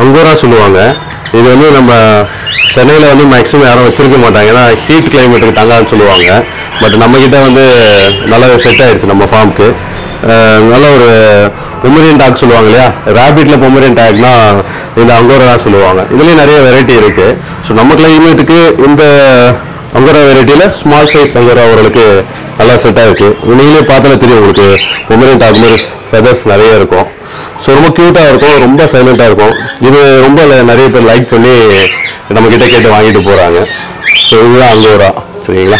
Angora சொல்லுவாங்க. இது வந்து நம்ம சென்னையில் வந்து மேக்ஸிமம் யாரும் வச்சிருக்க மாட்டாங்க. ஏன்னா ஹீட் கிளைமேட்டுக்கு தங்காதுன்னு சொல்லுவாங்க. பட் நம்மக்கிட்ட வந்து நல்லா செட் ஆகிடுச்சு நம்ம ஃபார்முக்கு நல்ல ஒரு பொமரியன் டாக் சொல்லுவாங்க இல்லையா? ரேபிட்டில் பொமரியன் டாக்னா இந்த அங்கோரா சொல்லுவாங்க. இதுலேயும் நிறைய வெரைட்டி இருக்குது ஸோ நம்ம கிளைமேட்டுக்கு இந்த அங்கோரா வெரைட்டியில் ஸ்மால் சைஸ் அங்கோரா ஓரளவுக்கு நல்லா செட்டாக இருக்குது நீங்களே பார்த்தாலே தெரியும் உங்களுக்கு பொமரியன் டாக் மாதிரி ஃபெதர்ஸ் நிறைய இருக்கும். ஸோ ரொம்ப க்யூட்டாக இருக்கும். ரொம்ப சைலண்ட்டாக இருக்கும். இது ரொம்ப நிறைய பேர் லைக் பண்ணி நம்மக்கிட்ட கேட்டு வாங்கிட்டு போகிறாங்க ஸோ இதுதான் அங்கோரா. சரிங்களா?